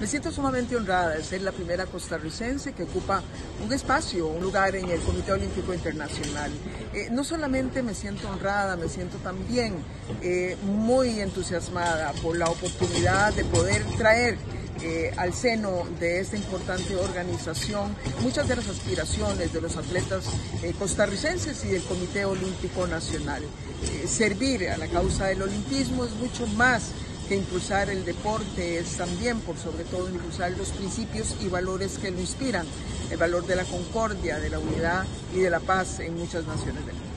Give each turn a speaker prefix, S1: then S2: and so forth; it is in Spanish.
S1: Me siento sumamente honrada de ser la primera costarricense que ocupa un espacio, un lugar en el Comité Olímpico Internacional. Eh, no solamente me siento honrada, me siento también eh, muy entusiasmada por la oportunidad de poder traer eh, al seno de esta importante organización muchas de las aspiraciones de los atletas costarricenses y del Comité Olímpico Nacional. Servir a la causa del olimpismo es mucho más que impulsar el deporte, es también, por sobre todo, impulsar los principios y valores que lo inspiran, el valor de la concordia, de la unidad y de la paz en muchas naciones del mundo.